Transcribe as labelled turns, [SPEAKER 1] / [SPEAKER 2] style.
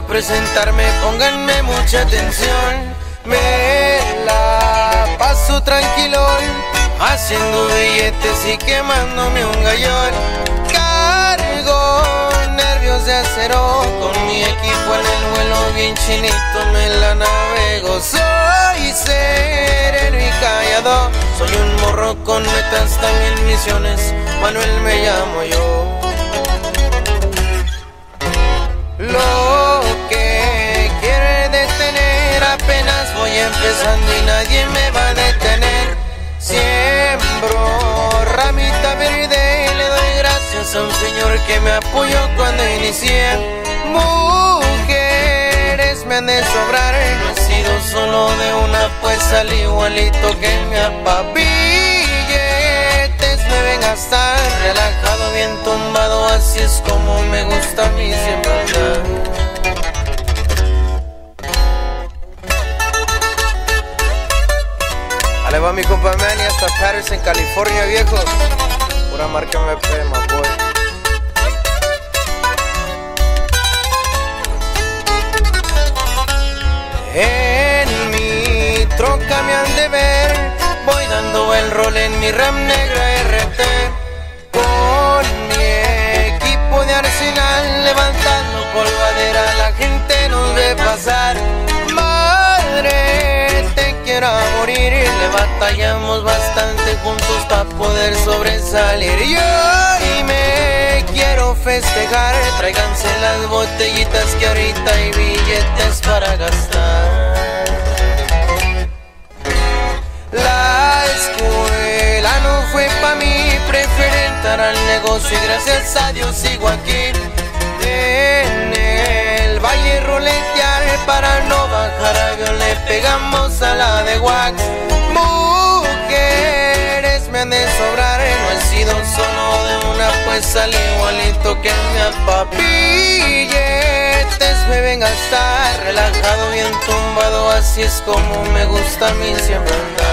[SPEAKER 1] presentarme, pónganme mucha atención. Me la paso tranquilo, haciendo billetes y quemándome un gallón. Cargo nervios de acero, con mi equipo en el vuelo bien chinito me la navego. Soy sereno y callado, soy un morro con metas también misiones. Manuel me llamo yo. Empezando y nadie me va a detener. Siembro ramita verde, le doy gracias a un señor que me apoyó cuando inicié. Mujeres me han de sobrar, no he sido solo de una, pues al igualito que me apabilletes me ven a estar relajado, bien tumbado, así es como me gusta a mí siempre andar. Ahí va mi compa Manny hasta Patterson, California, viejo. Pura marca MP, my boy. En mi troca me han de ver, voy dando el rol en mi RAM negra RT. Batallamos bastante juntos para poder sobresalir. Yo y me quiero festejar, tráiganse las botellitas que ahorita hay billetes para gastar. La escuela no fue pa' mí, preferí entrar al negocio y gracias a Dios sigo aquí. En el valle roletear para no bajar avión le pegamos a la de wax. Me de sobrar, no he sido solo de una, pues al igualito que me apapilletes me ven a estar relajado, bien tumbado, así es como me gusta a mí siempre andar.